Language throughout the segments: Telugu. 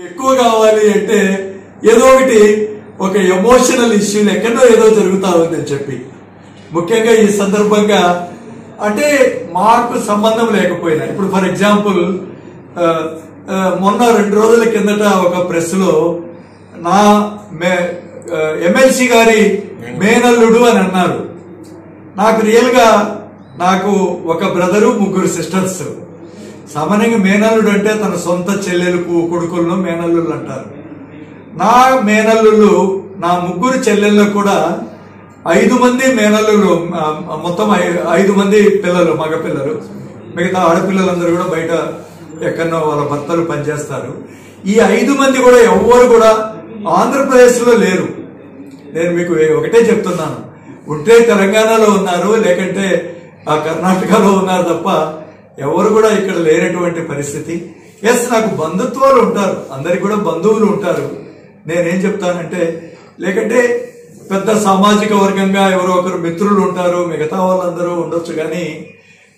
ఎక్కువ కావాలి అంటే ఏదో ఒకటి ఒక ఎమోషనల్ ఇష్యూలు ఎక్కడో ఏదో జరుగుతా ఉందని చెప్పి. ముఖ్యంగా ఈ సందర్భంగా అంటే మాకు సంబంధం లేకపోయినా. ఇప్పుడు ఫర్ ఎగ్జాంపుల్ మొన్న రెండు రోజుల కిందట ఒక ప్రెస్లో నా ఎమ్మెల్సీ గారి మేనల్లుడు అని అన్నారు. నాకు రియల్గా నాకు ఒక బ్రదరు ముగ్గురు సిస్టర్స్. సామాన్యంగా మేనల్లుడు అంటే తన సొంత చెల్లెలకు కొడుకులను మేనల్లుళ్ళు అంటారు. నా మేనల్లుళ్ళు నా ముగ్గురు చెల్లెళ్ళు కూడా ఐదు మంది మేనల్లులు మొత్తం ఐ- ఐదు మంది పిల్లలు మగ పిల్లలు మిగతా ఆడపిల్లలందరూ కూడా బయట ఎక్కడో వాళ్ళ భర్తలు పనిచేస్తారు. ఈ ఐదు మంది కూడా ఎవ్వరు కూడా ఆంధ్రప్రదేశ్లో లేరు. నేను మీకు ఒకటే చెప్తున్నాను. ఉంటే తెలంగాణలో ఉన్నారు లేకంటే ఆ కర్ణాటకలో ఉన్నారు తప్ప ఎవరు కూడా ఇక్కడ లేనటువంటి పరిస్థితి. ఎస్ నాకు బంధుత్వాలు ఉంటారు. అందరికి కూడా బంధువులు ఉంటారు. నేనేం చెప్తానంటే లేకంటే పెద్ద సామాజిక వర్గంగా ఎవరో ఒకరు మిత్రులు ఉంటారు మిగతా వాళ్ళందరూ ఉండొచ్చు కానీ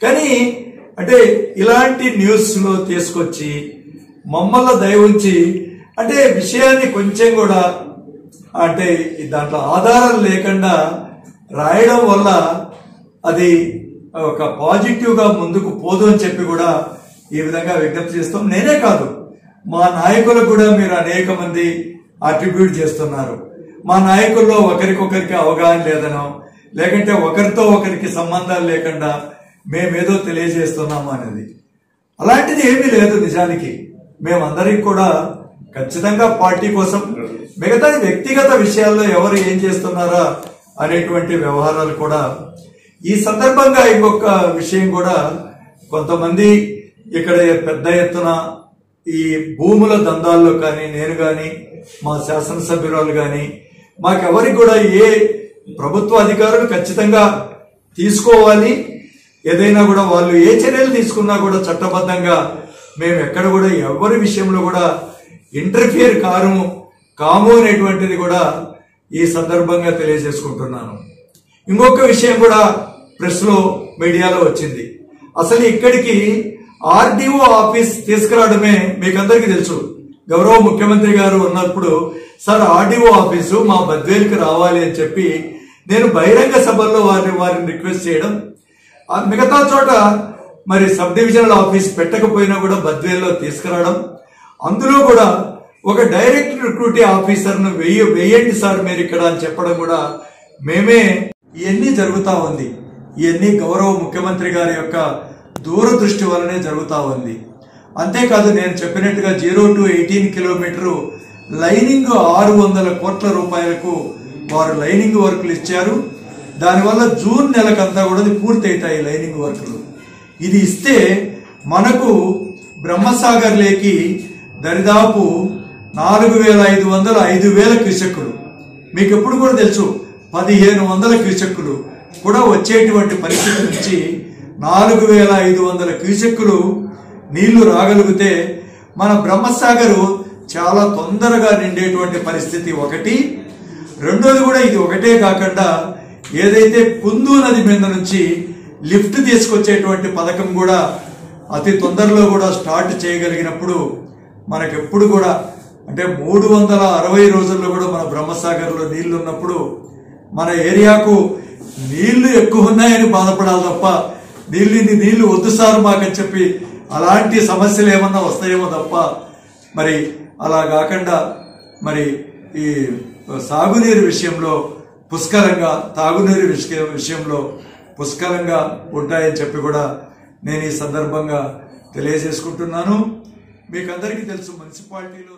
కానీ అంటే ఇలాంటి న్యూస్లో తీసుకొచ్చి మమ్మల్ని దయ ఉంచి అంటే విషయాన్ని కొంచెం కూడా అంటే దాంట్లో ఆధారం లేకుండా రాయడం వల్ల అది ఒక పాజిటివ్గా ముందుకు పోదు అని చెప్పి కూడా ఈ విధంగా విజ్ఞప్తి చేస్తాం. నేనే కాదు. మా నాయకులకు కూడా మీరు అనేక మంది అట్రిబ్యూట్ చేస్తున్నారు. మా నాయకుల్లో ఒకరికొకరికి అవగాహన లేదనో లేకంటే ఒకరితో ఒకరికి సంబంధాలు లేకుండా మేమేదో తెలియజేస్తున్నాము అనేది. అలాంటిది ఏమీ లేదు నిజానికి. మేమందరికి కూడా ఖచ్చితంగా పార్టీ కోసం మిగతా వ్యక్తిగత విషయాల్లో ఎవరు ఏం చేస్తున్నారా అనేటువంటి వ్యవహారాలు కూడా ఈ సందర్భంగా ఇంకొక విషయం కూడా కొంతమంది ఇక్కడ పెద్ద ఎత్తున ఈ భూముల దందాల్లో కానీ నేను కానీ మా శాసనసభ్యురాలు కానీ మాకెవరికి కూడా ఏ ప్రభుత్వ అధికారులు ఖచ్చితంగా తీసుకోవాలి. ఏదైనా కూడా వాళ్ళు ఏ చర్యలు తీసుకున్నా కూడా చట్టబద్ధంగా మేము ఎక్కడ కూడా ఎవరి విషయంలో కూడా ఇంటర్ఫియర్ కారు కాము అనేటువంటిది కూడా ఈ సందర్భంగా తెలియజేసుకుంటున్నాను. ఇంకొక విషయం కూడా ప్రెస్లో మీడియాలో వచ్చింది. అసలు ఇక్కడికి ఆర్డీఓ ఆఫీస్ తీసుకురావడమే మీకందరికీ తెలుసు. గౌరవ ముఖ్యమంత్రి గారు ఉన్నప్పుడు సార్ ఆర్డీఓ ఆఫీసు మా బద్వేలుకి రావాలి అని చెప్పి నేను బహిరంగ సభల్లో వారిని వారిని రిక్వెస్ట్ చేయడం. మిగతా చోట మరి సబ్ డివిజనల్ ఆఫీస్ పెట్టకపోయినా కూడా బద్వేల్లో తీసుకురావడం. అందులో కూడా ఒక డైరెక్ట్ రిక్రూటీ ఆఫీసర్ను వెయ్యి వెయ్యండి సార్ మీరు ఇక్కడ అని చెప్పడం కూడా మేమే ఇవన్నీ జరుగుతూ ఉంది. ఇవన్నీ గౌరవ ముఖ్యమంత్రి గారి యొక్క దూరదృష్టి వలనే జరుగుతా ఉంది. అంతేకాదు నేను చెప్పినట్టుగా zero to eighteen kilometre lining ఆరు వందల కోట్ల రూపాయలకు వారు లైనింగ్ వర్కులు ఇచ్చారు. దానివల్ల జూన్ నెలకంతా కూడా పూర్తి అవుతాయి లైనింగ్ వర్కులు. ఇది ఇస్తే మనకు బ్రహ్మసాగర్ లేకి దరిదాపు నాలుగు వేల ఐదు వందల ఐదు వేల క్రిషకులు మీకు ఎప్పుడు కూడా తెలుసు పదిహేను వందల క్రిషకులు కూడా వచ్చేటువంటి పరిస్థితి నుంచి నాలుగు వేల ఐదు వందల క్యూసెక్కులు నీళ్ళు రాగలిగితే మన బ్రహ్మసాగరు చాలా తొందరగా నిండేటువంటి పరిస్థితి ఒకటి. రెండోది కూడా ఇది ఒకటే కాకుండా ఏదైతే కుందు నది మీద నుంచి లిఫ్ట్ తీసుకొచ్చేటువంటి పథకం కూడా అతి తొందరలో కూడా స్టార్ట్ చేయగలిగినప్పుడు మనకెప్పుడు కూడా అంటే మూడు వందల అరవై రోజుల్లో కూడా మన బ్రహ్మసాగర్లో నీళ్ళు ఉన్నప్పుడు మన ఏరియాకు నీళ్ళు ఎక్కువ ఉన్నాయని బాధపడాలి తప్ప నీళ్ళు ఇన్ని నీళ్ళు వద్దు సార్ మాకని చెప్పి అలాంటి సమస్యలు ఏమన్నా వస్తాయేమో తప్ప మరి అలా కాకుండా మరి ఈ సాగునీరు విషయంలో పుష్కలంగా తాగునీరు విషయ- విషయంలో పుష్కలంగా ఉంటాయని చెప్పి కూడా నేను ఈ సందర్భంగా తెలియజేసుకుంటున్నాను. మీకు అందరికీ తెలుసు మున్సిపాలిటీలో